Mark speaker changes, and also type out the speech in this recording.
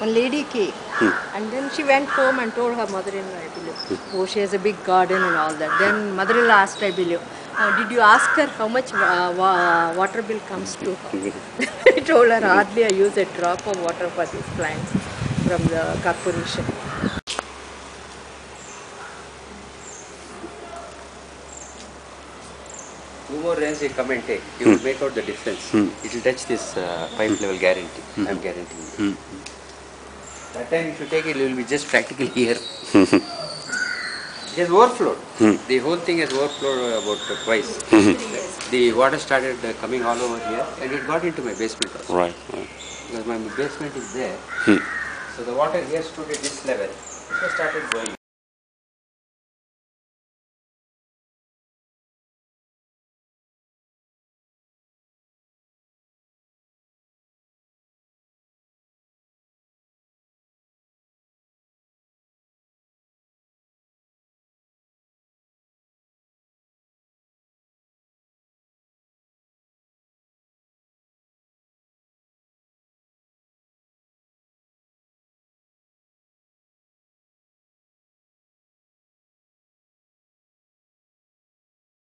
Speaker 1: one lady came, hmm. and then she went home and told her mother-in-law, I believe, hmm. oh, she has a big garden and all that. Then mother-in-law asked, I believe, uh, did you ask her how much uh, wa- uh, water bill comes to her? Hmm. I told her hardly I use a drop of water for these plants from the corporation.
Speaker 2: Two more rains will come and take. You will make out the difference. It will touch this uh, pipe level guarantee. I am guaranteeing. That time if you take it, it will be just practically here. it has overflowed. The whole thing has overflowed about twice. Hmm. The water started uh, coming all over here and it got into my basement also.
Speaker 3: Right. right.
Speaker 2: Because my basement is there. Hmm. So the water here stood at this level. It started going.